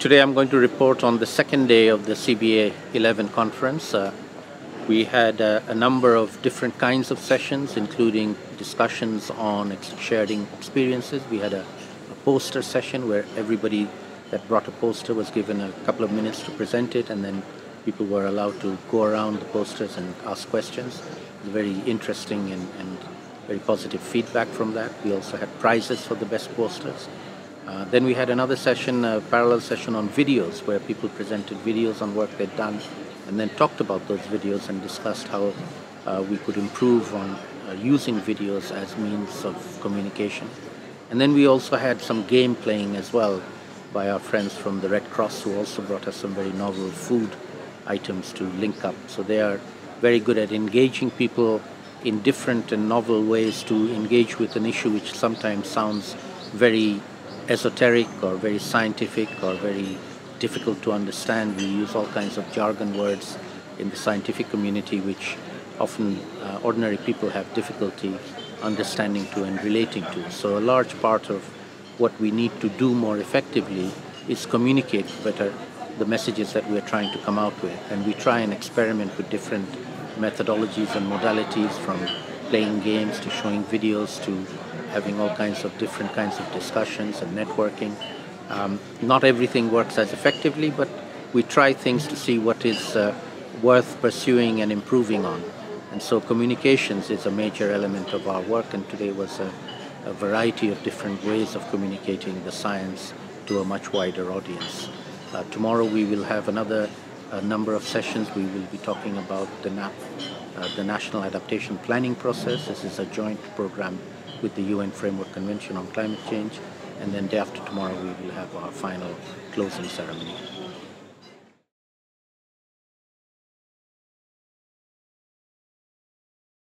Today I'm going to report on the second day of the CBA 11 conference. Uh, we had uh, a number of different kinds of sessions, including discussions on ex- sharing experiences. We had a, a, poster session where everybody that brought a poster was given a couple of minutes to present it, and then people were allowed to go around the posters and ask questions. Very interesting and, and very positive feedback from that. We also had prizes for the best posters. Uh, then we had another session, a parallel session on videos, where people presented videos on work they'd done, and then talked about those videos and discussed how uh, we could improve on uh, using videos as means of communication. And then we also had some game playing as well by our friends from the Red Cross, who also brought us some very novel food items to link up. So they are very good at engaging people in different and novel ways to engage with an issue which sometimes sounds very esoteric or very scientific or very difficult to understand. We use all kinds of jargon words in the scientific community which often uh, ordinary people have difficulty understanding to and relating to. So a large part of what we need to do more effectively is communicate better the messages that we're trying to come out with. And we try and experiment with different methodologies and modalities from playing games to showing videos to having all kinds of different kinds of discussions and networking. Um, not everything works as effectively, but we try things to see what is uh, worth pursuing and improving on. And so communications is a major element of our work, and today was a, a variety of different ways of communicating the science to a much wider audience. Uh, tomorrow we will have another uh, number of sessions. We will be talking about the NAP, Uh, the National Adaptation Planning Process. This is a joint program with the UN Framework Convention on Climate Change. And then day after tomorrow, we will have our final closing ceremony.